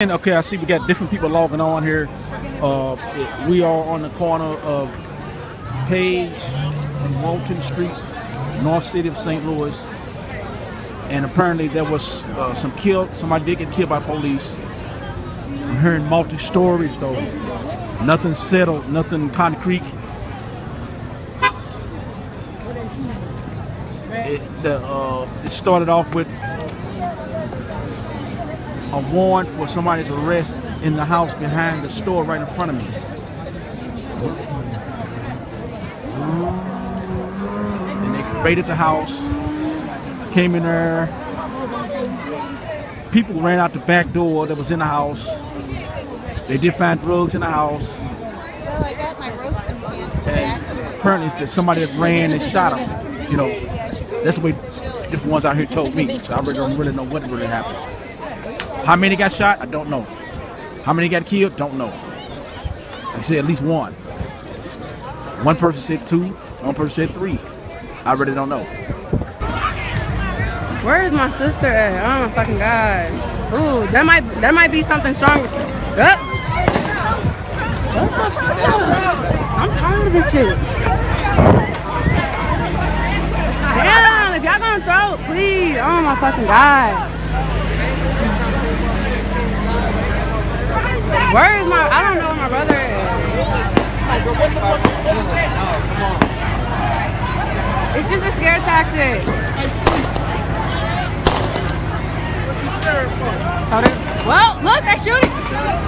And, Okay, I see we got different people logging on here. Uh, it- we are on the corner of Page and Walton Street, North City of St. Louis. And apparently there was uh, some killed. Somebody did get killed by police. I'm hearing multi stories though. Nothing settled, nothing concrete. It, the, uh, it started off with a warrant for somebody's arrest in the house behind the store right in front of me. And they raided the house, came in there. People ran out the back door that was in the house. They did find drugs in the house. Well, I got my roasting pan in the And back. apparently it's that somebody that ran and shot him. You know, that's the way different ones out here told me. So I really don't really know what really happened. How many got shot? I don't know. How many got killed? Don't know. I said at least one. One person said two. One person said three. I really don't know. Where is my sister at? Oh my fucking gosh. Ooh, that might that might be something strong. Up. I'm tired of this shit. Damn, if y'all gonna throw please. Oh my fucking god. Where is my I don't know where my brother is. It's just a scare tactic. So they- well, look, they shooting.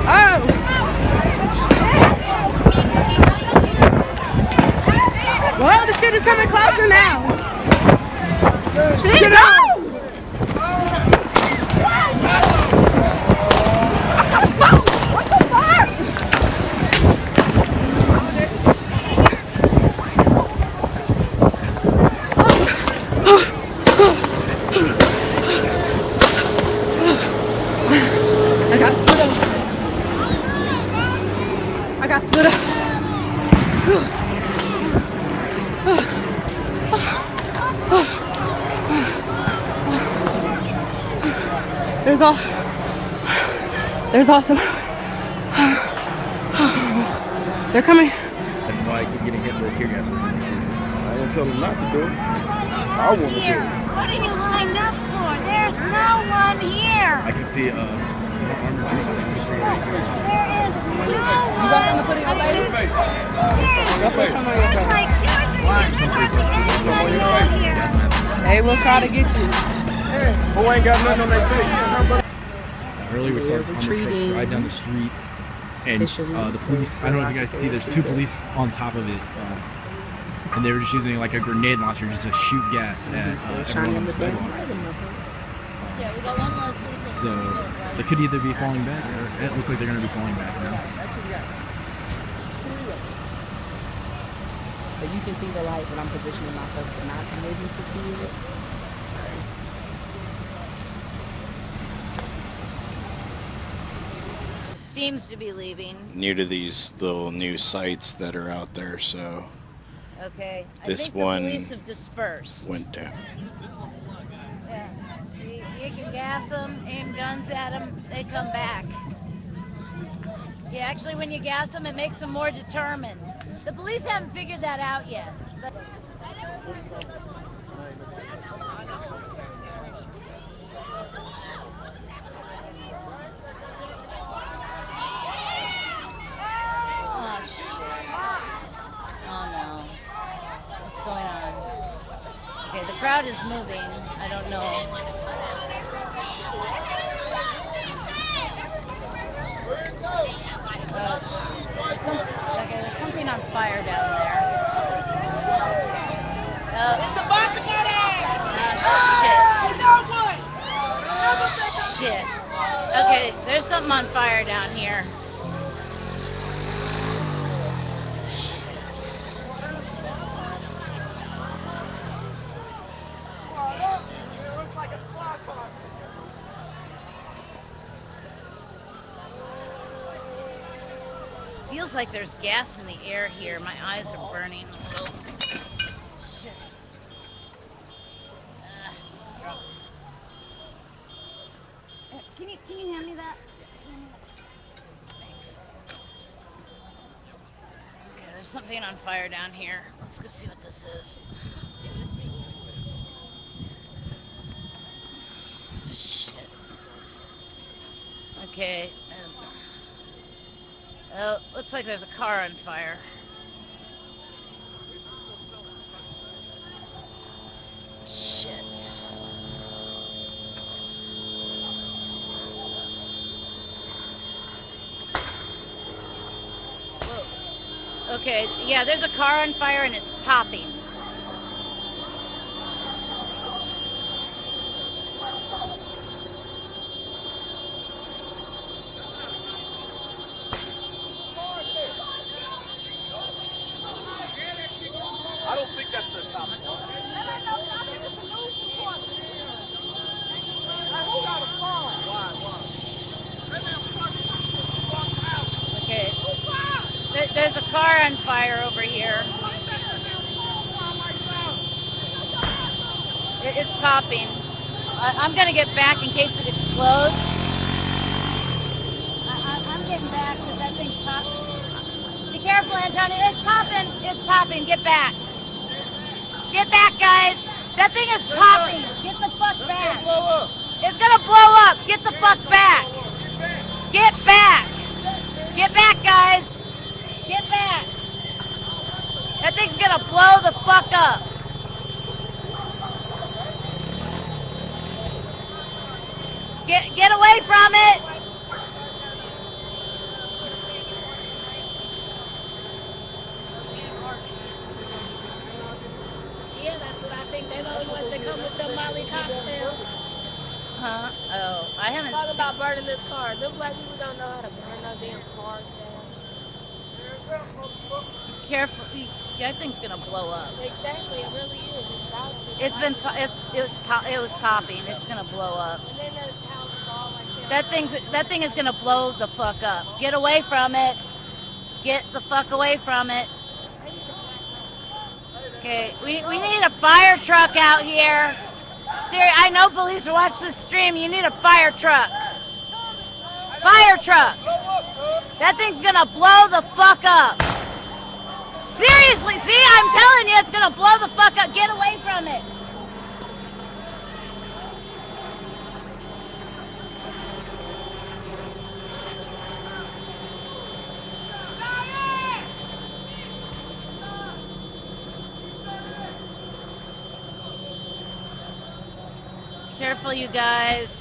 Oh. Well, the shit is coming closer now. Get out! I got split up. I got split up. There's all. There's awesome. They're coming. That's why I keep getting hit with tear gas. I didn't tell them not to do it. I want to do it. what are you lined up for? There's no one here. I can see uh, armor juice on the street right here. There is no one. You got something to put in your face? Go put some on your face. Like, seriously, there's not anybody here. They will try to get you. Who ain't got nothing on their face? Earlier we saw this armor truck drive down the street, and uh, the police. I don't know if you guys see. There's two police on top of it, uh, and they were just using like a grenade launcher just to shoot gas at uh, everyone on the sidewalks. Yeah, we got one last sleep. So they could either be falling back, or it looks like they're going to be falling back now. So you can see the light, but I'm positioning myself to not be able to see it. Sorry. Seems to be leaving. new to these little new sites that are out there, so Okay. This I think one- the police have dispersed. went down. Yeah. You, you can gas them, aim guns at them, they come back. Yeah, actually, when you gas them, it makes them more determined. The police haven't figured that out yet. But oh! Oh no! What's going on? Okay, the crowd is moving. I don't know. Oh, there's, some, okay, there's something on fire down there. Oh. Oh, shit. Shit. Okay, there's something on fire down here. feels like there's gas in the air here. My eyes are burning a little. Shit. Uh, uh, can you can you hand me that? Thanks. Okay, there's something on fire down here. Let's go see what this is. Okay, Oh, looks like there's a car on fire. Shit. Whoa. Okay, yeah, there's a car on fire and it's popping. Okay. There's a car on fire over here. It's popping. I'm gonna get back in case it explodes. I, I'm getting back because that thing's popping. Be careful, Antonio. It's popping. It's popping. Get back. Get back, guys. That thing is popping. Get the fuck back. It's gonna blow up. Get the fuck back. Get back. Get back, guys. Get back. That thing's gonna blow the fuck up. Get get away from it. Yeah, that's what I think. They the only ones that come with the Molly cocktail. Huh? Oh, I haven't Talk seen. about burning this car. Them black people don't know how to burn no damn cars down. Careful. That thing's gonna blow up. Exactly, it really is. It's about to. It's been. It's. It was. po- It was popping. It's gonna blow up. And then there's houses all like that. That thing's. That thing is gonna blow the fuck up. Get away from it. Get the fuck away from it. Okay. We we need a fire truck out here. Siri, I know police are watching this stream. You need a fire truck. Fire truck. That thing's gonna blow the fuck up. Seriously, see, I'm telling you, it's gonna blow the fuck up. Get away from it. Careful, you guys.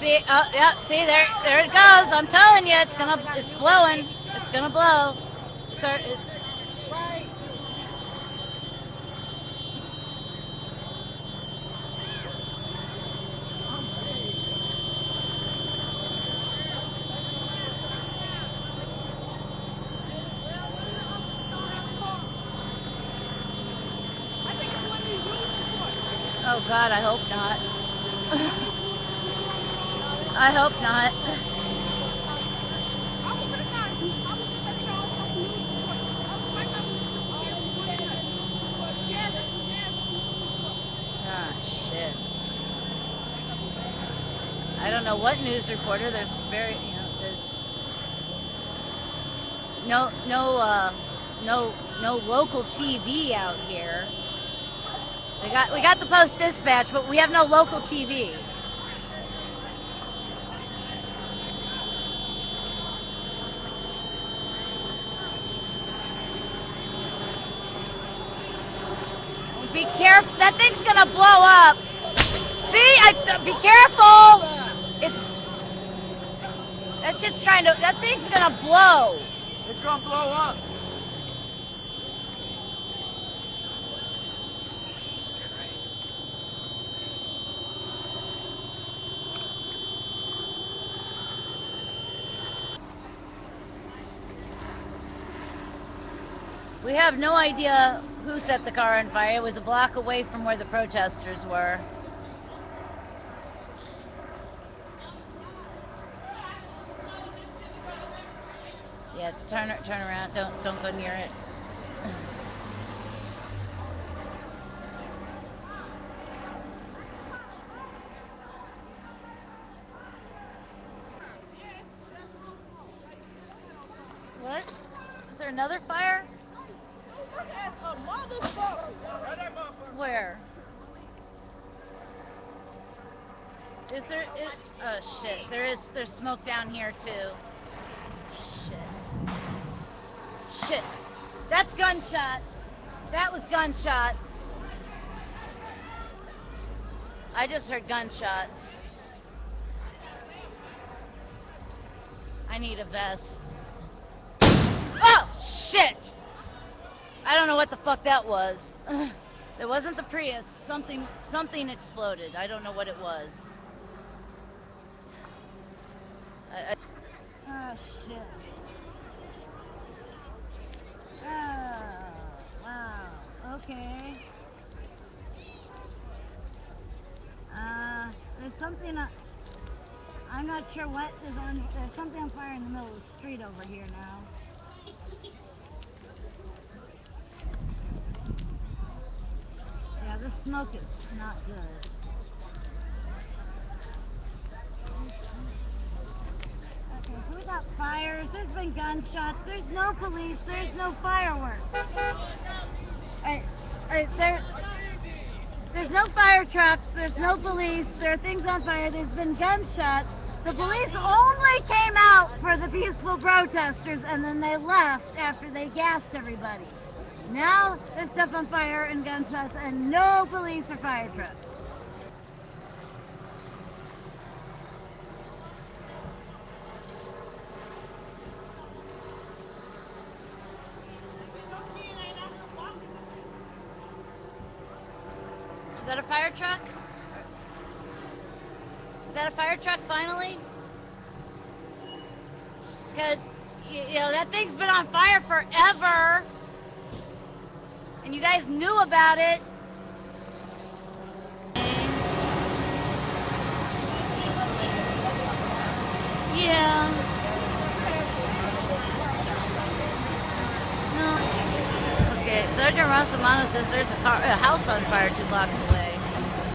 See, oh, yeah, see, there, there it goes. I'm telling you, it's gonna, it's blowing. It's gonna blow. It's our, Right. oh God, I hope not. I hope not. Ah, shit. I don't know what news reporter. There's very, you know, there's no, no, uh, no, no local TV out here. We got, we got the Post Dispatch, but we have no local TV. Careful. That thing's gonna blow up. See, I be careful. It's that shit's trying to. That thing's gonna blow. It's gonna blow up. Jesus Christ. We have no idea who set the car on fire. It was a block away from where the protesters were. Yeah, turn turn around. Don't don't go near it. What? Is there another fire? Where? Is there? Is, oh shit! There is. There's smoke down here too. Shit. Shit. That's gunshots. That was gunshots. I just heard gunshots. I need a vest. Oh shit! I don't know what the fuck that was. It wasn't the Prius. Something something exploded. I don't know what it was. I, I, oh shit. Oh, wow. Okay. Uh, there's something. Uh, I'm not sure what is on. There's something on fire in the middle of the street over here now. Yeah, the smoke is not good. Okay, we got fires, there's been gunshots, there's no police, there's no fireworks. Alright, alright, there, there's no fire trucks, there's no police, there are things on fire, there's been gunshots. The police only came out for the peaceful protesters and then they left after they gassed everybody. Now there's stuff on fire and gunshots and no police or fire trucks. Is that a fire truck? Is that a fire truck finally? Because, you, you know, that thing's been on fire forever. And you guys knew about it. Yeah. No. Okay, Sergeant Rosamano says there's a, car, a house on fire two blocks away.